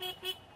Beep, beep.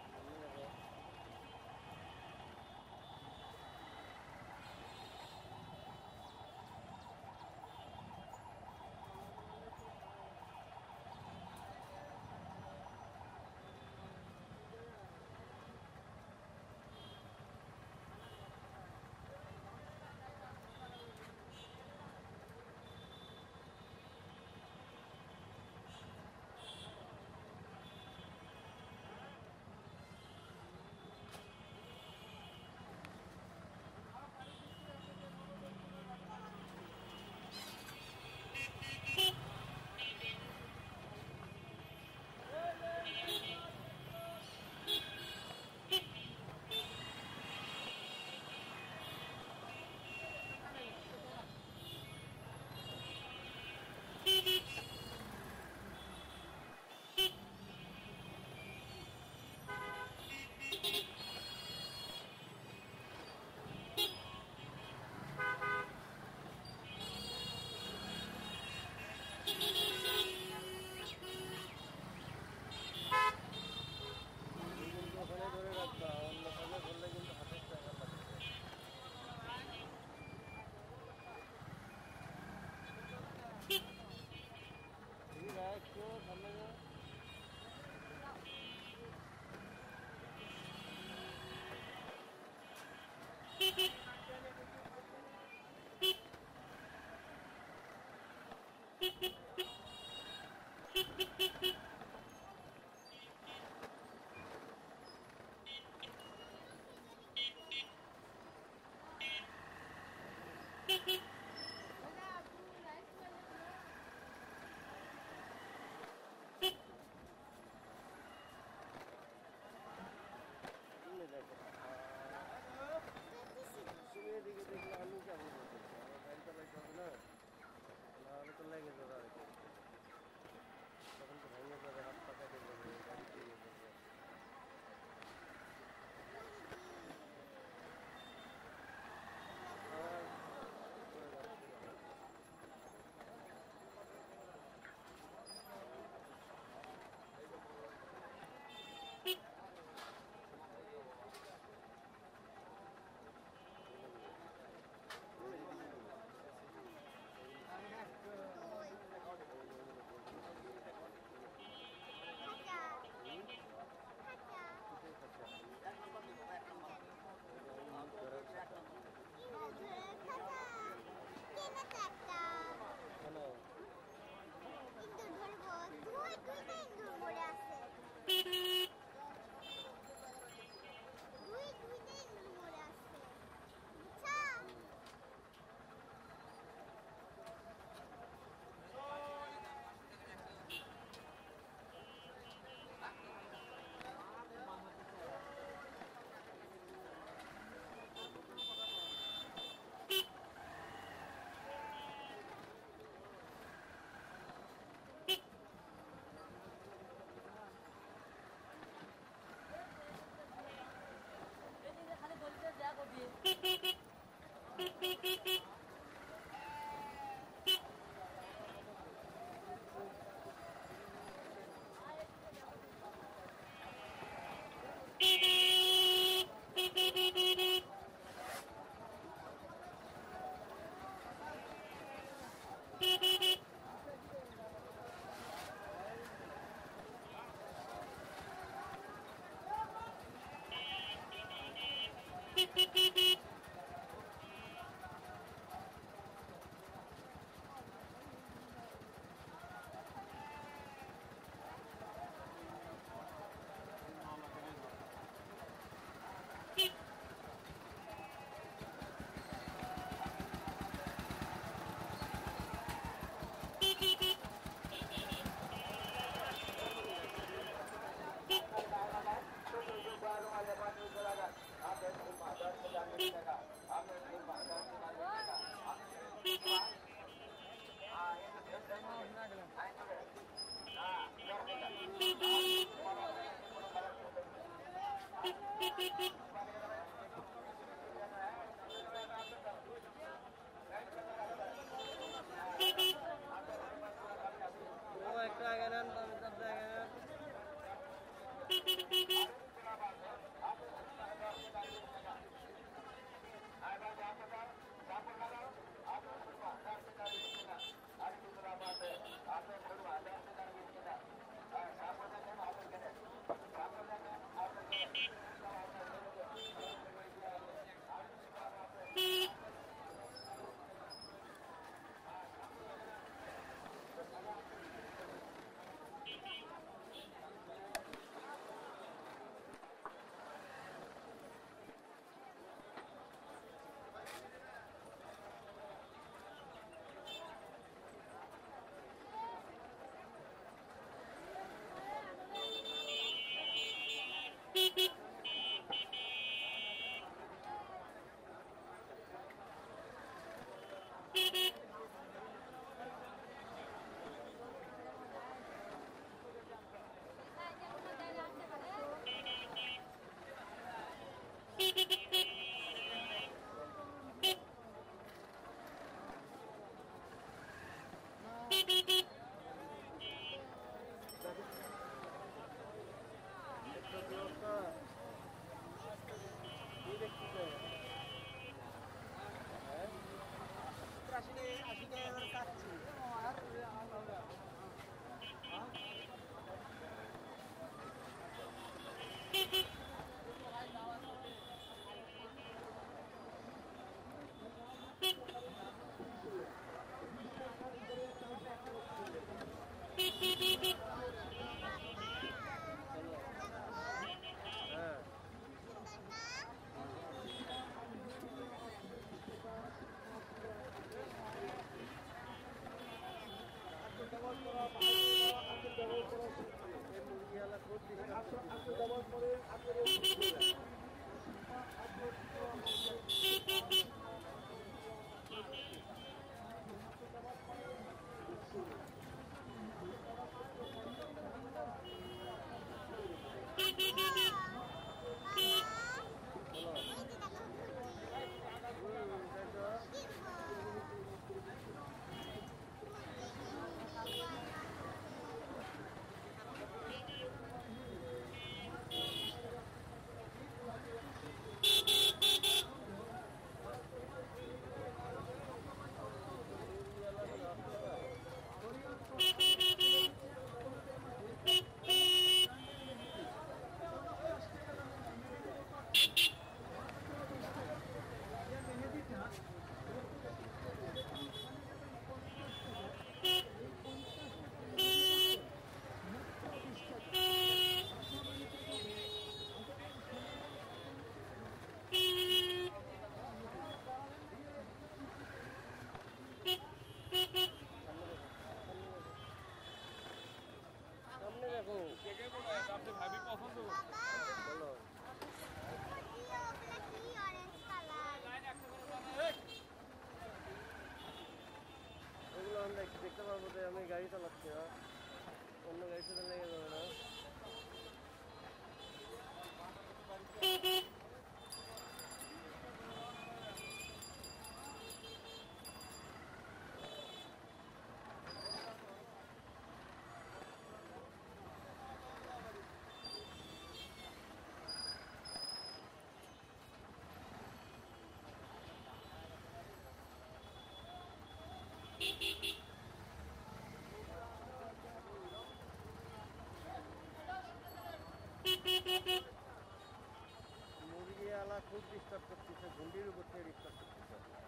खूब disturb करती है गुंडी भी गुटने डिस्टर्ब करती है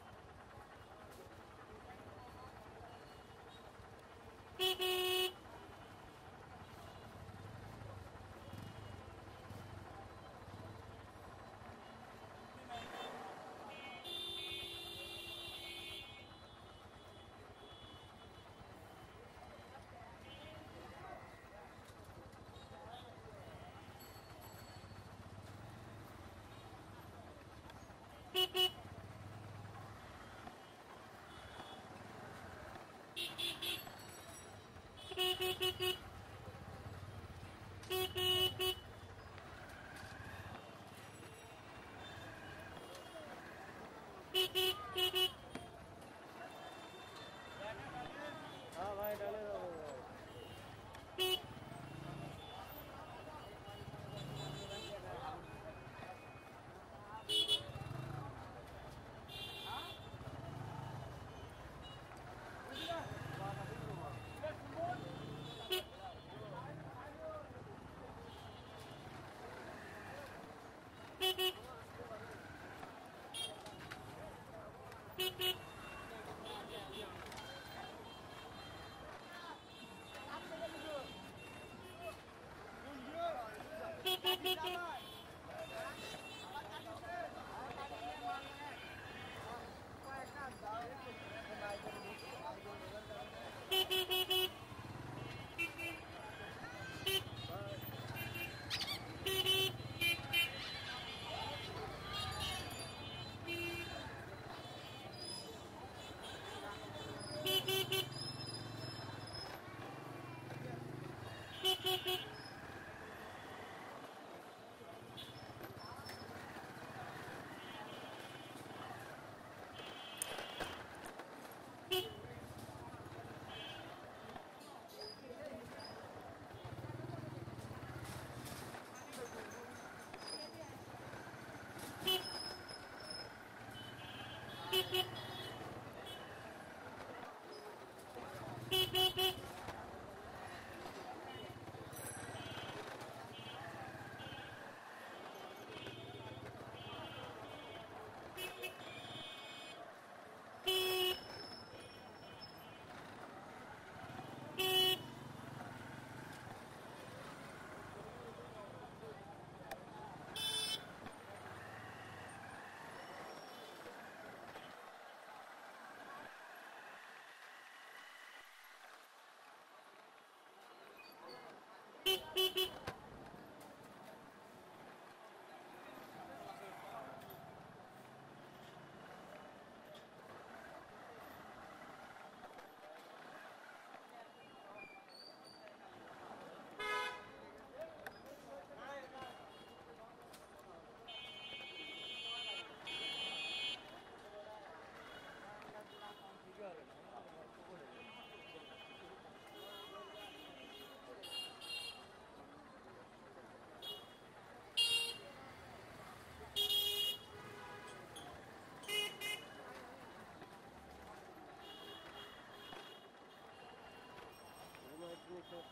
Hee hee hee. Bye.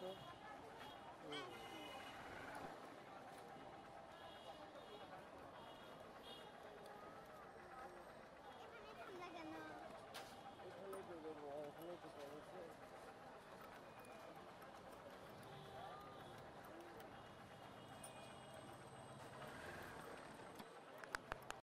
Michael.